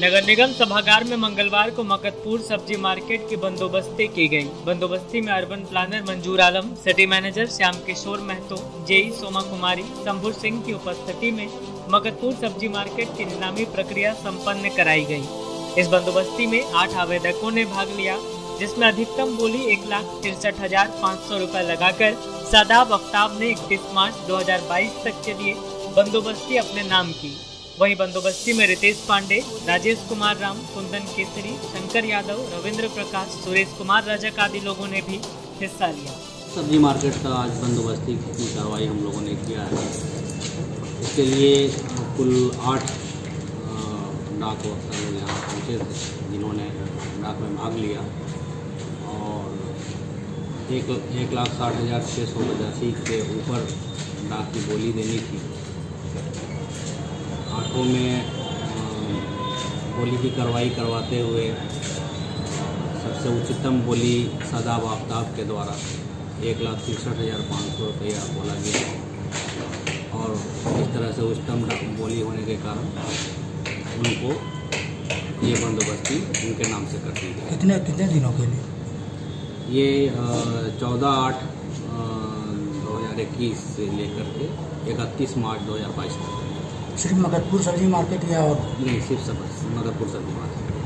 नगर निगम सभागार में मंगलवार को मकतपुर सब्ज़ी मार्केट की बंदोबस्ती की गई। बंदोबस्ती में urban planner Manzoor Alam, city manager Shyam Kishore Mahto, JE Soma Kumari, Shambhu Singh की उपस्थिति में मकतपुर सब्ज़ी मार्केट की नीलामी प्रक्रिया संपन्न कराई गई। इस बंदोबस्ती में आठ आवेदकों ने भाग लिया, जिसमें अधिकतम बोली एक लाख तिरसठ हज़ार पाँच सौ रूपए लगाकर सादाब अफ्ताब ने इकतीस मार्च 2022 तक के लिए बंदोबस्ती अपने नाम की वहीं बंदोबस्ती में रितेश पांडे, राजेश कुमार राम, कुंदन केसरी, शंकर यादव, रविंद्र प्रकाश, सुरेश कुमार, रजक आदि लोगों ने भी हिस्सा लिया। सब्ज़ी मार्केट का आज बंदोबस्ती की कार्रवाई हम लोगों ने किया है। इसके लिए कुल आठ डाक लोग यहाँ पहुँचे थे, जिन्होंने डाक में भाग लिया। और एक एक लाख साठ हज़ार छः सौ पचासी के ऊपर डाक की बोली देनी थी। आठों में बोली की कार्रवाई करवाते हुए सबसे उच्चतम बोली सदाब आफ्ताब के द्वारा एक लाख तिरसठ हज़ार पाँच सौ रुपया बोला गया। और इस तरह से उच्चतम बोली होने के कारण उनको ये बंदोबस्ती उनके नाम से कर दी गई। कितने कितने दिनों के लिए? ये चौदह आठ दो हज़ार इक्कीस से लेकर के इकतीस मार्च दो हज़ार बाईस तक। सिर्फ़ मगरपुर सब्ज़ी मार्केट या और? नहीं सिर्फ़ मगरपुर सब्ज़ी मार्केट।